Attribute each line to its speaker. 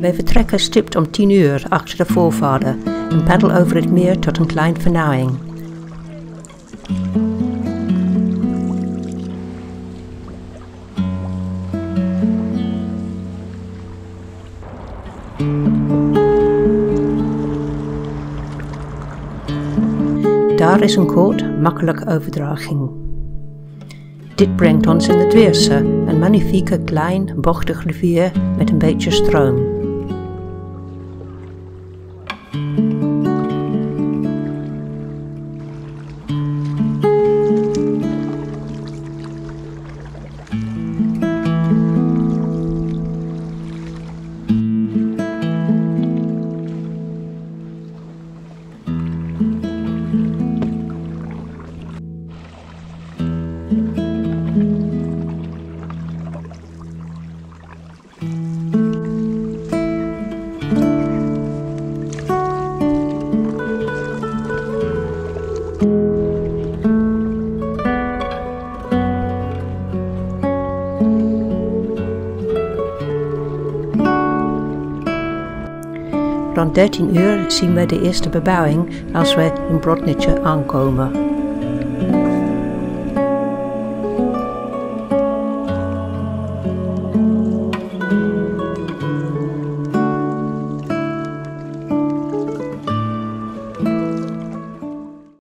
Speaker 1: Wij vertrekken stipt om tien uur achter de voorvader en paddelen over het meer tot een klein vernauwing. Daar is een koord, makkelijke overdraging. Dit brengt ons in het Weerse, een magnifieke klein, bochtig rivier met een beetje stroom. Rond 13 uur zien we de eerste bebouwing als we in Brodnice aankomen.